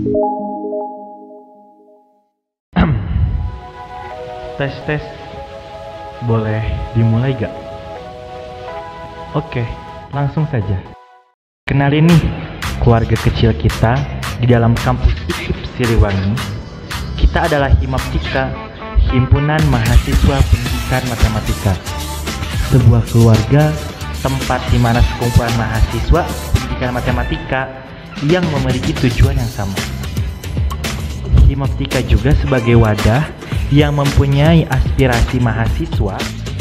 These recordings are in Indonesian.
tes tes boleh dimulai gak? Oke, langsung saja. Kenalin nih, keluarga kecil kita di dalam kampus IKIP Siliwangi. Kita adalah Himaptika, Himpunan Mahasiswa Pendidikan Matematika. Sebuah keluarga tempat di mana sekumpulan mahasiswa pendidikan matematika yang memiliki tujuan yang sama. Himaptika juga sebagai wadah yang mempunyai aspirasi mahasiswa,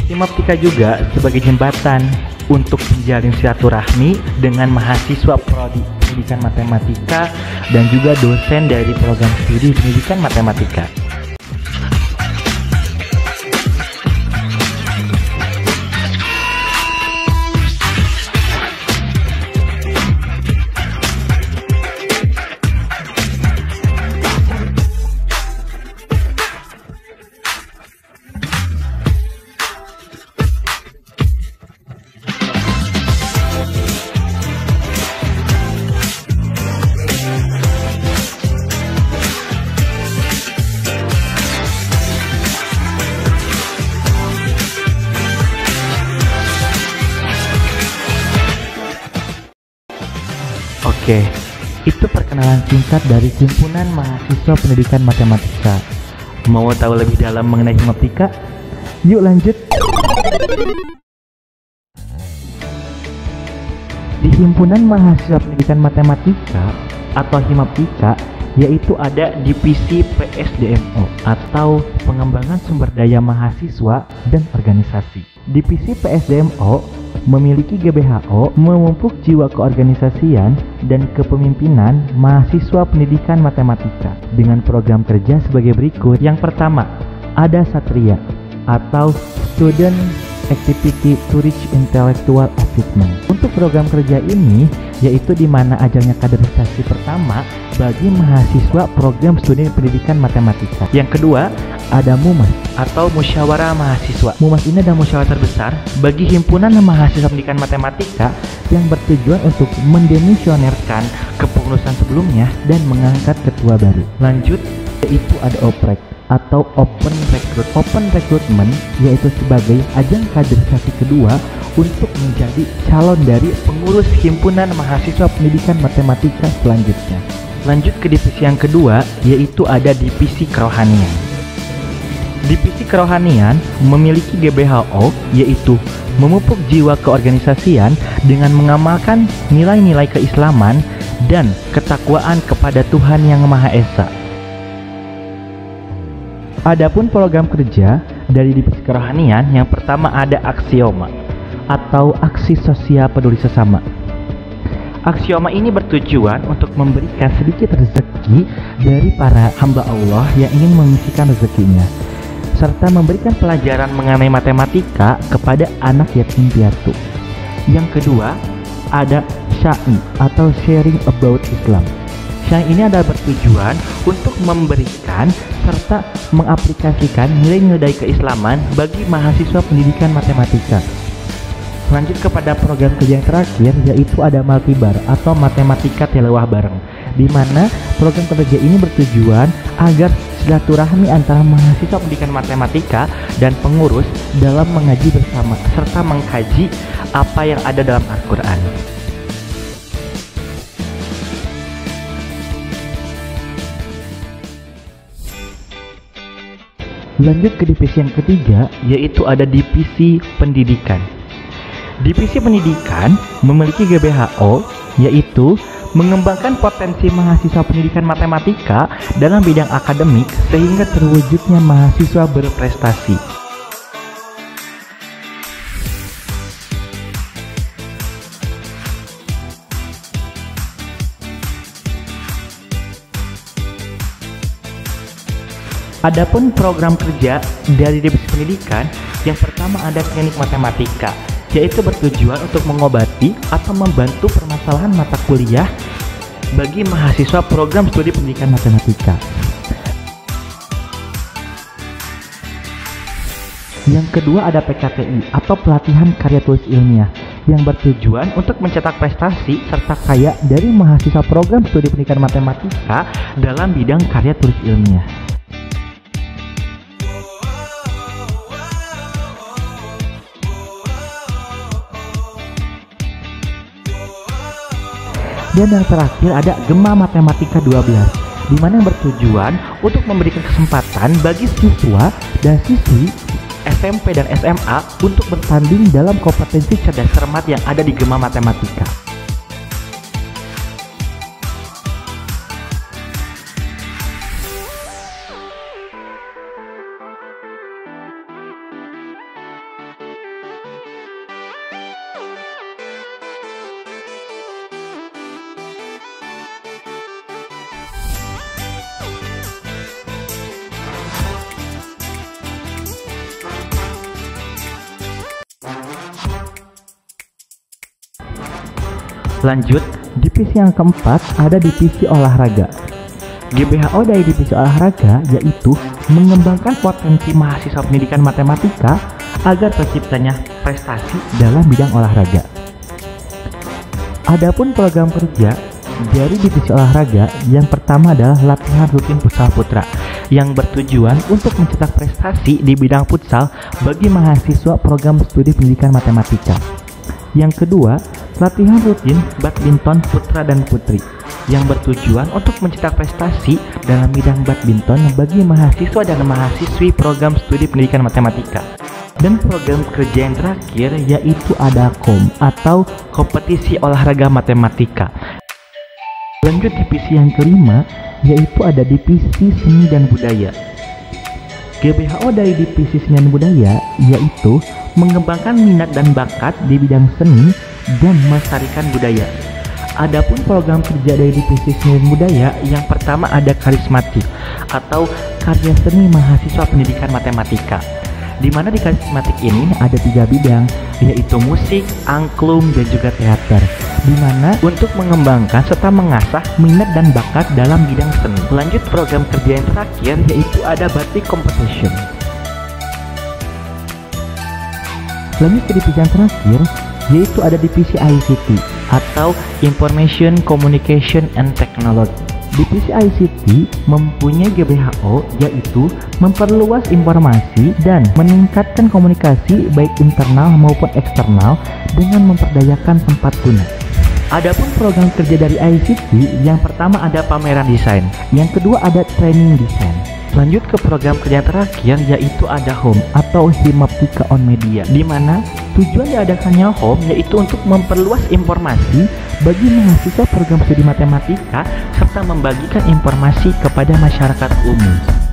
Himaptika juga sebagai jembatan untuk menjalin silaturahmi dengan mahasiswa prodi pendidikan matematika dan juga dosen dari program studi pendidikan matematika. Oke, itu perkenalan singkat dari Himpunan Mahasiswa Pendidikan Matematika. Mau tahu lebih dalam mengenai Himaptika? Yuk lanjut. Di Himpunan Mahasiswa Pendidikan Matematika atau Himaptika yaitu ada divisi PSDMO atau pengembangan sumber daya mahasiswa dan organisasi. Divisi PSDMO memiliki GBHO memupuk jiwa keorganisasian dan kepemimpinan mahasiswa pendidikan matematika dengan program kerja sebagai berikut. Yang pertama, ada Satria atau Student Activity to Reach Intellectual Achievement. Untuk program kerja ini, yaitu di mana ajalnya kaderisasi pertama bagi mahasiswa program studi pendidikan matematika. Yang kedua, ada MUMAS atau Musyawarah Mahasiswa. MUMAS ini adalah musyawarah terbesar bagi himpunan mahasiswa pendidikan matematika yang bertujuan untuk mendemisionerkan kepengurusan sebelumnya dan mengangkat ketua baru. Lanjut, yaitu ada OPREK atau Open Recruit. Open Recruitment yaitu sebagai ajang kaderisasi kedua untuk menjadi calon dari pengurus himpunan mahasiswa pendidikan matematika selanjutnya. Lanjut ke divisi yang kedua yaitu ada divisi kerohanian. Divisi kerohanian memiliki GBHO yaitu memupuk jiwa keorganisasian dengan mengamalkan nilai-nilai keislaman dan ketakwaan kepada Tuhan Yang Maha Esa. Adapun program kerja dari divisi kerohanian yang pertama ada aksioma atau aksi sosial peduli sesama. Aksioma ini bertujuan untuk memberikan sedikit rezeki dari para hamba Allah yang ingin mengisikan rezekinya serta memberikan pelajaran mengenai matematika kepada anak yatim piatu. Yang kedua, ada syai atau sharing about Islam. Syai ini adalah bertujuan untuk memberikan serta mengaplikasikan nilai-nilai keislaman bagi mahasiswa pendidikan matematika. Lanjut kepada program kerja yang terakhir yaitu ada Maltibar atau Matematika Telewah Bareng di mana program kerja ini bertujuan agar silaturahmi antara mahasiswa pendidikan matematika dan pengurus dalam mengaji bersama serta mengkaji apa yang ada dalam Al-Qur'an. Lanjut ke divisi yang ketiga, yaitu ada divisi pendidikan. Divisi pendidikan memiliki GBHO, yaitu mengembangkan potensi mahasiswa pendidikan matematika dalam bidang akademik sehingga terwujudnya mahasiswa berprestasi. Adapun program kerja dari divisi pendidikan, yang pertama ada klinik matematika, yaitu bertujuan untuk mengobati atau membantu permasalahan mata kuliah bagi mahasiswa program studi pendidikan matematika. Yang kedua ada PKTI atau pelatihan karya tulis ilmiah yang bertujuan untuk mencetak prestasi serta kaya dari mahasiswa program studi pendidikan matematika dalam bidang karya tulis ilmiah. Dan yang terakhir ada Gema Matematika 12 di mana yang bertujuan untuk memberikan kesempatan bagi siswa dan siswi SMP dan SMA untuk bertanding dalam kompetensi cerdas cermat yang ada di Gema Matematika. Lanjut, divisi yang keempat ada divisi olahraga. GBHO dari divisi olahraga yaitu mengembangkan potensi mahasiswa pendidikan matematika agar terciptanya prestasi dalam bidang olahraga. Adapun program kerja dari divisi olahraga yang pertama adalah latihan rutin futsal putra yang bertujuan untuk mencetak prestasi di bidang futsal bagi mahasiswa program studi pendidikan matematika. Yang kedua, latihan rutin badminton putra dan putri yang bertujuan untuk mencetak prestasi dalam bidang badminton bagi mahasiswa dan mahasiswi program studi pendidikan matematika. Dan program kerja yang terakhir yaitu ada KOM atau kompetisi olahraga matematika. Lanjut divisi yang kelima yaitu ada divisi seni dan budaya. GBHO dari divisi seni dan budaya yaitu mengembangkan minat dan bakat di bidang seni dan melestarikan budaya. Adapun program kerja dari divisi seni budaya yang pertama ada karismatik atau karya seni mahasiswa pendidikan matematika. Di mana di karismatik ini ada tiga bidang, yaitu musik, angklung, dan juga teater. Di mana untuk mengembangkan serta mengasah minat dan bakat dalam bidang seni. Lanjut program kerja yang terakhir yaitu ada batik competition. Lanjut ke divisi yang terakhir, yaitu ada divisi ICT atau Information Communication and Technology. Divisi ICT mempunyai GBHO yaitu memperluas informasi dan meningkatkan komunikasi baik internal maupun eksternal dengan memperdayakan tempat guna. Adapun program kerja dari ICT yang pertama ada pameran desain, yang kedua ada training desain, Lanjut ke program kerja terakhir yaitu ada home atau himaptika on media di mana tujuan diadakannya home yaitu untuk memperluas informasi bagi mahasiswa program studi matematika serta membagikan informasi kepada masyarakat umum.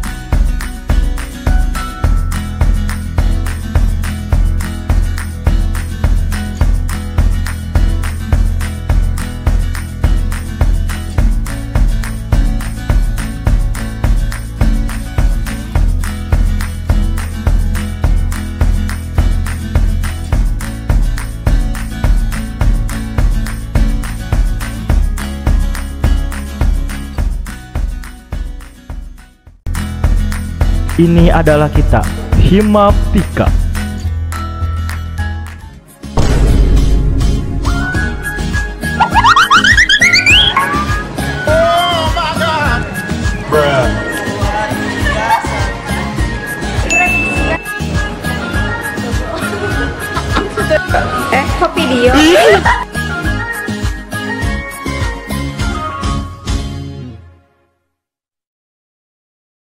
Ini adalah kita, Himaptika. Eh, kok video?